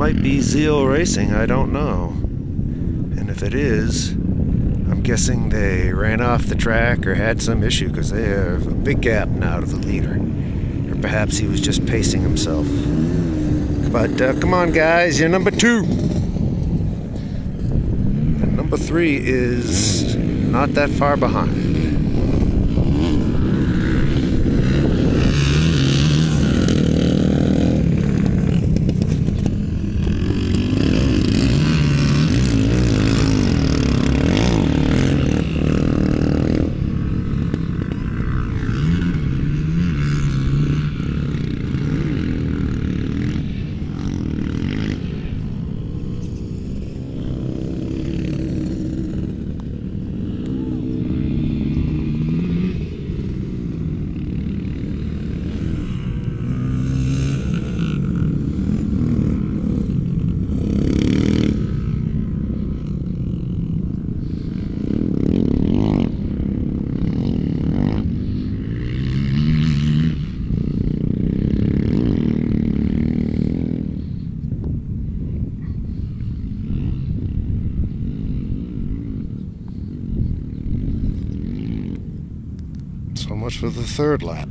might be Zeal Racing, I don't know. And if it is, I'm guessing they ran off the track or had some issue because they have a big gap now to the leader. Or perhaps he was just pacing himself. But uh, come on, guys, you're number two. And number three is not that far behind. So much for the third lap.